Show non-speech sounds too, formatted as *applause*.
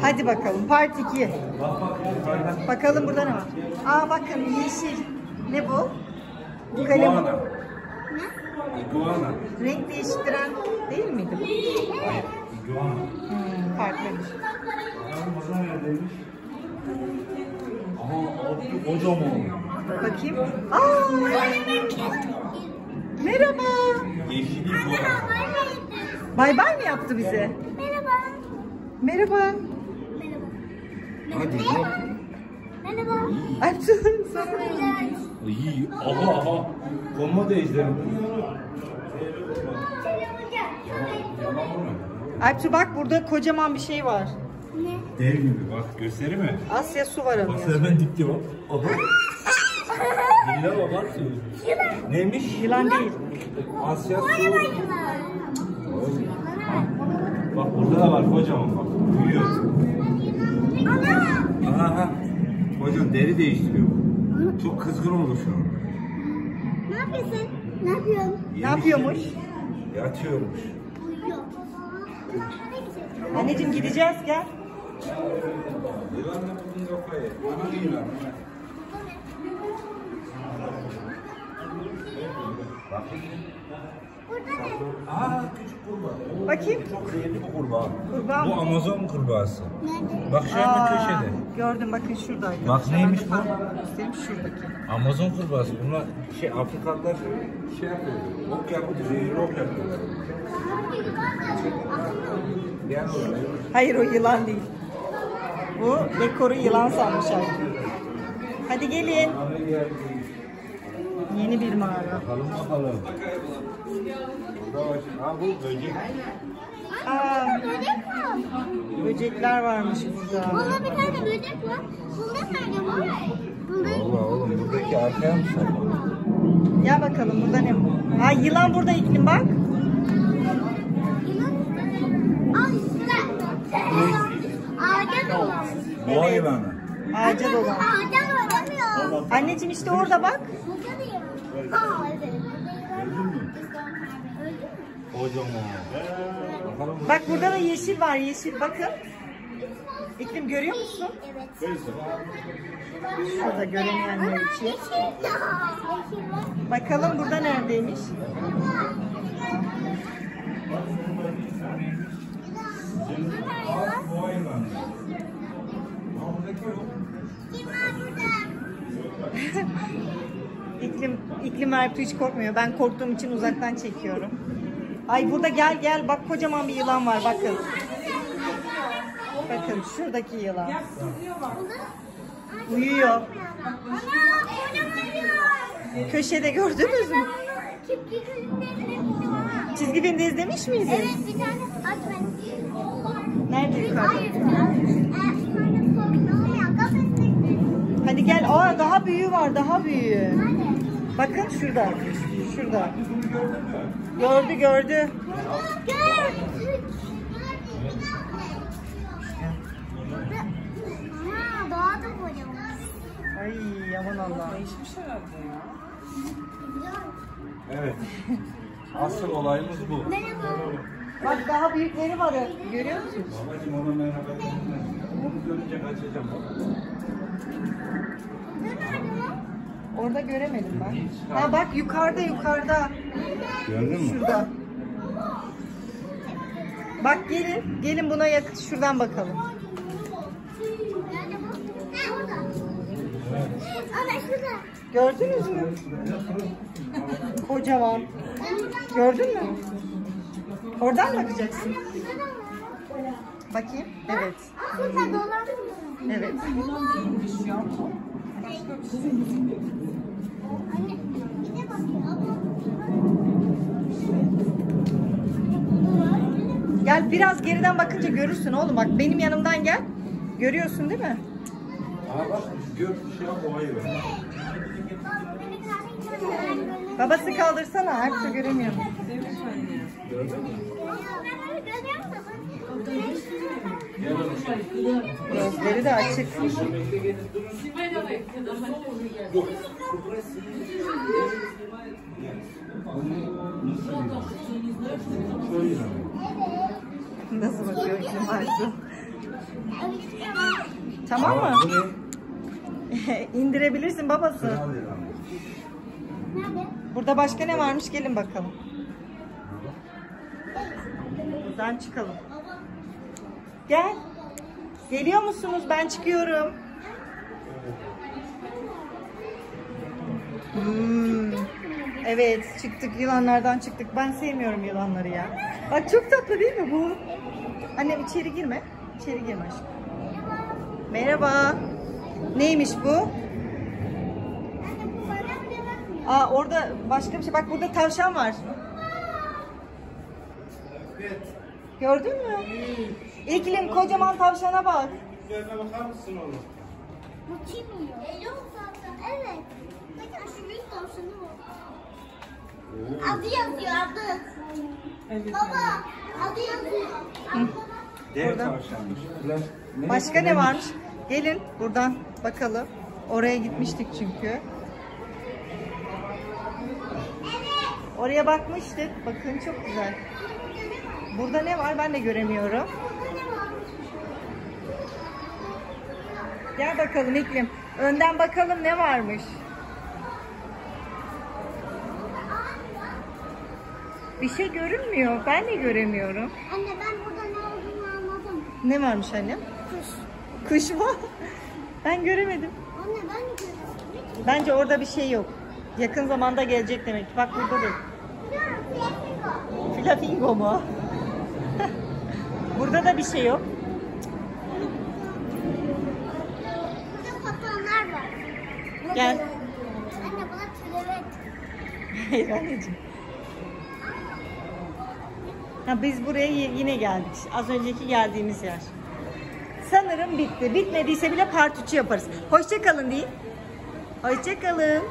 Hadi bakalım part 2. Bakalım burada ne var? Aa bakın yeşil. Ne bu? Bu kalem. İguana. İguana. Renk değiştiren değil miydi bu? İguana. Hmm, farklıymış. Aha kocaman. Bakayım. Aa! Merhaba. Bay bay mı yaptı bize? Merhaba. Merhaba. Merhaba. Hadi yok. Merhaba. Açın sana. İyi. Aha aha. Komodo ejderi. Alptu bak burada kocaman bir şey var. Ne? Dev gibi bak gösteri mi? Asya su var Bak arıyor. hemen dikti bak. Aha. Dille bak bak. Neymiş? Yılan değil. Asya su. Bak burada da var kocaman bak. Büyüyor. Ana. Aha aha. Hocam deri değiştiriyor. Çok kızgın oldu şu an. Ne yapıyorsun? Ne yapıyorsun? Ne yapıyormuş? Yatıyormuş. Uyuyor. Anneciğim gideceğiz gel. Yılan da bunun kafayı. Ana yılan. Burada ne? Aa küçük kurbağa. Oo, Bakayım. Çok zehirli bir kurbağa. Kurbağa Bu mı? Amazon kurbağası. Nerede? Bak şu Aa, köşede. Gördüm bakın şuradaydı. Bak neymiş bu? Göstereyim şuradaki. Amazon kurbağası. Bunlar şey Afrikalılar şey yapıyor. Ok yapıyor. Zehirli ok oraya. Hayır o yılan değil. Bu dekoru yılan sanmış Alptu. Hadi gelin. Yeni bir mağara. Bakalım bakalım. Burada var. Ha bu böcek. Aa, böcekler varmış burada. Bunda bir tane böcek var. Bunda nerede var? Valla oğlum buradaki arkaya mı sen? Gel bakalım burada ne var? Ha yılan burada iklim bak. Al işte. Ağaca dolan. Boğa yılanı. Ağaca dolan. Ağaca dolanıyor. Anneciğim işte orada bak. Burada değil. Aa evet. Gördün mü? Öldü mü? Kocaman. Bak burada da yeşil var yeşil bakın. İklim görüyor musun? Evet. Şurada göremeyenler için. Bakalım burada neredeymiş? Boğa yılanı. Kim var burada? *laughs* İklim, iklim Ertuğ hiç korkmuyor. Ben korktuğum için uzaktan çekiyorum. Ay burada gel gel bak kocaman bir yılan var bakın. Bakın şuradaki yılan. Uyuyor. Köşede gördünüz mü? Çizgi filmde izlemiş miydiniz? Evet bir tane aç ben. Nerede yukarıda? Hadi gel. Aa daha büyüğü var daha büyüğü. Nerede? Bakın şurada. Şurada. Gördü gördü. Ay aman Allah. Evet. Asıl olayımız bu. Merhaba. Bak daha büyükleri var. Görüyor musunuz? Babacım ona merhaba. Onu görünce kaçacağım. Nerede lan? Orada göremedim ben. Ha bak yukarıda yukarıda. Gördün mü? Şurada. Bak gelin. Gelin buna yakın. Şuradan bakalım. Nerede bu? Ha orada. Ana şurada. Gördünüz mü? Kocaman. Gördün mü? Oradan mı bakacaksın? Bakayım. Evet. Anne, bir de. Gel biraz geriden bakınca görürsün oğlum. Bak benim yanımdan gel. Görüyorsun değil mi? Aa bak gök şey yap olayı ver. Babası kaldırsana. Ertuğ göremiyor. Gel oğlum. Gözleri de açık. Nasıl bakıyor Kemal Su? Öyküsü de var. Tamam mı? *laughs* İndirebilirsin babası. Burada başka ne varmış gelin bakalım. Buradan çıkalım. Gel. Geliyor musunuz? Ben çıkıyorum. Hmm. Evet çıktık yılanlardan çıktık. Ben sevmiyorum yılanları ya. Bak çok tatlı değil mi bu? Annem içeri girme. İçeri girme aşkım. Merhaba. Neymiş bu? Aa orada başka bir şey. Bak burada tavşan var. Gördün mü? İklim kocaman tavşana bak. Üzerine bakar mısın oğlum? Bu kim yiyor? Yok zaten. Evet. Bakın şu büyük tavşanı var. Adı yazıyor adı. Baba adı yazıyor. Dev tavşanmış. Başka ne varmış? Gelin buradan bakalım. Oraya gitmiştik çünkü. Oraya bakmıştık. Bakın çok güzel. Burada ne var ben de göremiyorum. Gel bakalım İklim. Önden bakalım ne varmış. Bir şey görünmüyor. Ben de göremiyorum. Anne ben burada ne olduğunu anladım. Ne varmış annem? Kuş. Kuş mu? ben göremedim. Anne ben görüyorum. Bence orada bir şey yok. Yakın zamanda gelecek demek. Bak burada da. Flamingo. Flamingo mu? *laughs* burada da bir şey yok. Burada papağanlar var. Gel. Anne buna kelebek. Hayır anneciğim. Ha, biz buraya yine geldik. Az önceki geldiğimiz yer. Sanırım bitti. Bitmediyse bile part 3'ü yaparız. Hoşça kalın deyin. Hoşça kalın.